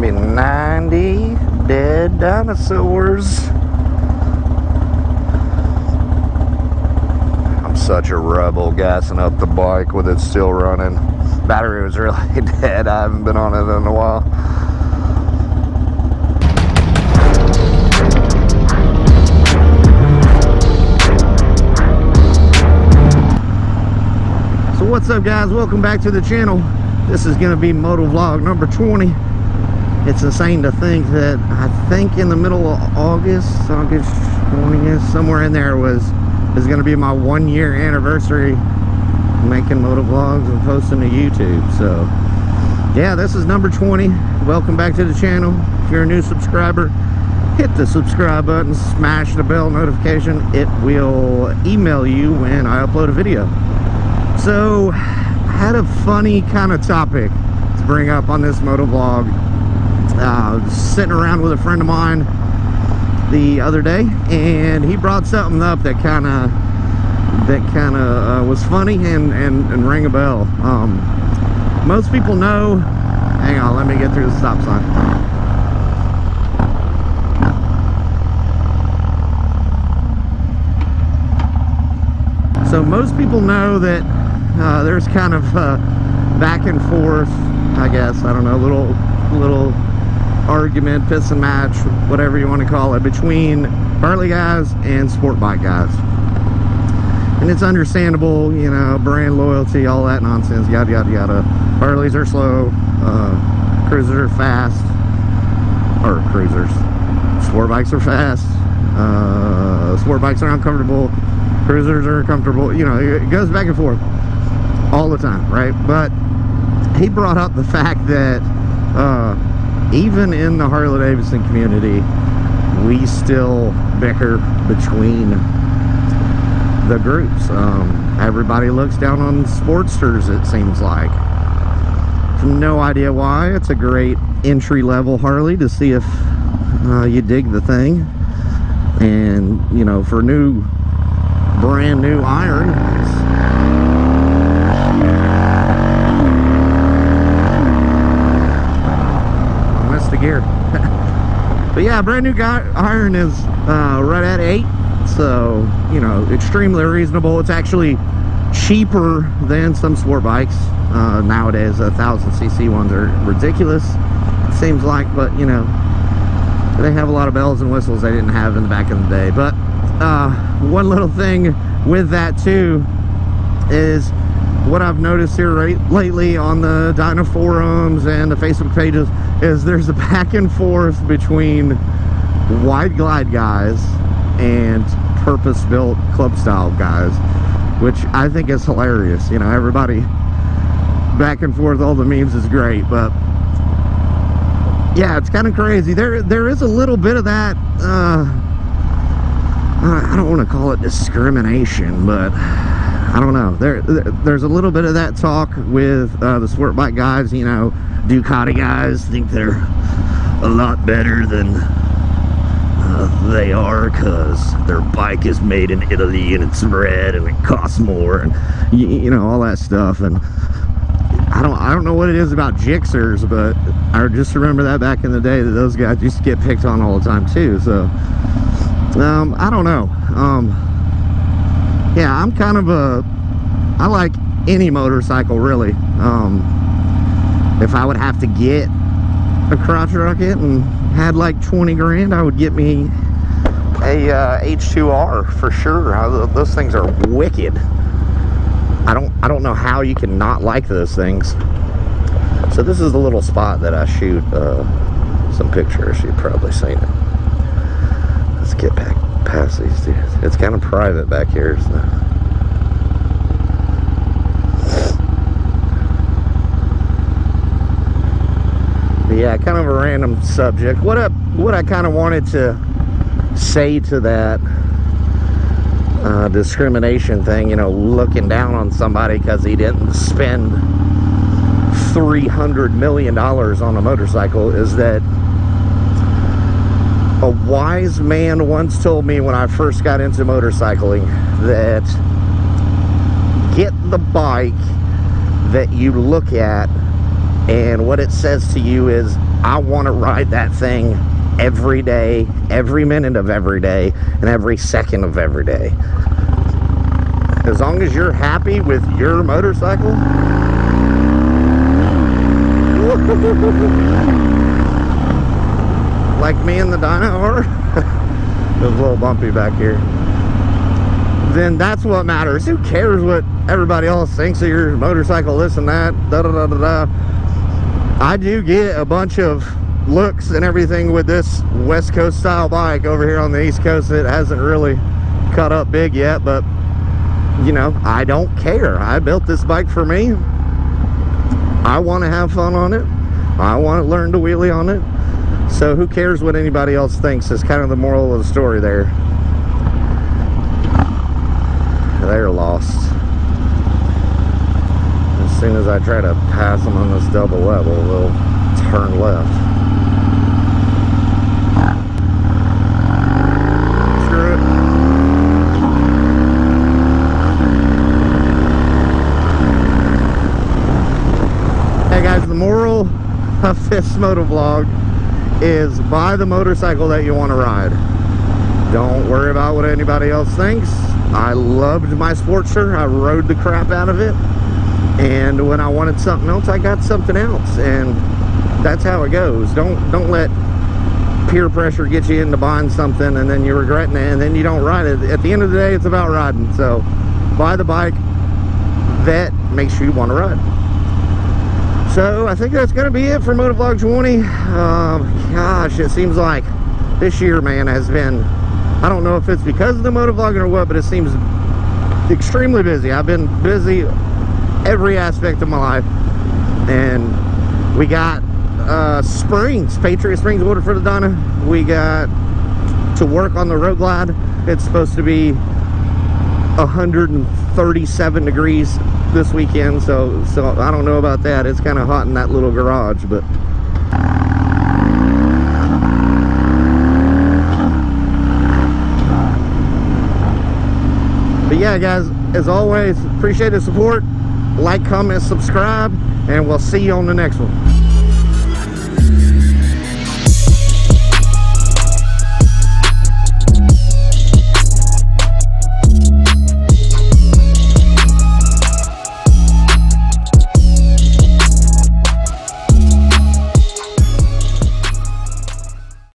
gonna be 90 dead dinosaurs. I'm such a rebel gassing up the bike with it still running. Battery was really dead. I haven't been on it in a while. So what's up guys? Welcome back to the channel. This is gonna be moto vlog number 20. It's insane to think that I think in the middle of August, August 20th, somewhere in there was is gonna be my one year anniversary making moto vlogs and posting to YouTube. So yeah, this is number 20. Welcome back to the channel. If you're a new subscriber, hit the subscribe button, smash the bell notification. It will email you when I upload a video. So, I had a funny kind of topic to bring up on this moto vlog. Uh, sitting around with a friend of mine the other day, and he brought something up that kind of that kind of uh, was funny and, and and rang a bell. Um, most people know. Hang on, let me get through the stop sign. So most people know that uh, there's kind of uh, back and forth, I guess, I don't know, little little argument, piss and match, whatever you want to call it, between Harley guys and sport bike guys. And it's understandable, you know, brand loyalty, all that nonsense, yada, yada, yada. Harleys are slow, uh, cruisers are fast, or cruisers. Sport bikes are fast, uh, sport bikes are uncomfortable, cruisers are comfortable, you know, it goes back and forth all the time, right? But he brought up the fact that uh, even in the Harley Davidson community, we still bicker between the groups. Um, everybody looks down on Sportsters, it seems like. No idea why. It's a great entry-level Harley to see if uh, you dig the thing. And, you know, for new, brand new iron, I missed the gear. but brand new iron is uh, right at eight. So, you know, extremely reasonable. It's actually cheaper than some sport bikes. Uh, nowadays, a thousand cc ones are ridiculous, it seems like, but you know, they have a lot of bells and whistles they didn't have in the back in the day. But uh, one little thing with that too is what I've noticed here right, lately on the Dyna forums and the Facebook pages is there's a back and forth between wide glide guys and purpose-built club style guys which I think is hilarious. You know everybody back and forth all the memes is great but yeah it's kind of crazy. There there is a little bit of that uh I don't want to call it discrimination but I don't know. There there's a little bit of that talk with uh, the sport bike guys you know Ducati guys think they're a lot better than uh, they are because their bike is made in Italy and it's red and it costs more and you, you, know all that stuff. And I don't I don't know what it is about Gixxers but I just remember that back in the day that those guys used to get picked on all the time too. So um, I don't know. Um, yeah I'm kind of a I like any motorcycle really. Um, if I would have to get a crotch rocket and had like 20 grand I would get me a uh, H2R for sure. I, those things are wicked. I don't I don't know how you can not like those things. So this is the little spot that I shoot uh, some pictures. You've probably seen it. Let's get back past these dudes it's kind of private back here so But yeah, kind of a random subject. What up? What I kind of wanted to say to that uh, discrimination thing, you know, looking down on somebody because he didn't spend three hundred million dollars on a motorcycle, is that a wise man once told me when I first got into motorcycling that get the bike that you look at and what it says to you is I want to ride that thing every day, every minute of every day, and every second of every day. As long as you're happy with your motorcycle, like me and the are, it was a little bumpy back here, then that's what matters. Who cares what everybody else thinks of your motorcycle, this and that, da da da da da. I do get a bunch of looks and everything with this West Coast style bike over here on the East Coast. It hasn't really cut up big yet, but you know, I don't care. I built this bike for me. I want to have fun on it. I want to learn to wheelie on it. So who cares what anybody else thinks is kind of the moral of the story there. They're lost. As soon as I try to pass them on this double level, they'll turn left. Screw it. Hey guys, the moral of this motovlog is buy the motorcycle that you want to ride. Don't worry about what anybody else thinks. I loved my Sportster. I rode the crap out of it. And when I wanted something else, I got something else. And that's how it goes. Don't don't let peer pressure get you into buying something and then you're regretting it and then you don't ride it. At the end of the day, it's about riding. So buy the bike that makes you want to ride. So I think that's going to be it for Motovlog 20. Um, gosh, it seems like this year, man, has been, I don't know if it's because of the motovlogging or what, but it seems extremely busy. I've been busy every aspect of my life. And we got uh, Springs, Patriot Springs ordered for the Dyna. We got to work on the Road Glide. It's supposed to be 137 degrees this weekend so so I don't know about that. It's kind of hot in that little garage but but yeah guys as always appreciate the support. Like comment subscribe and we'll see you on the next one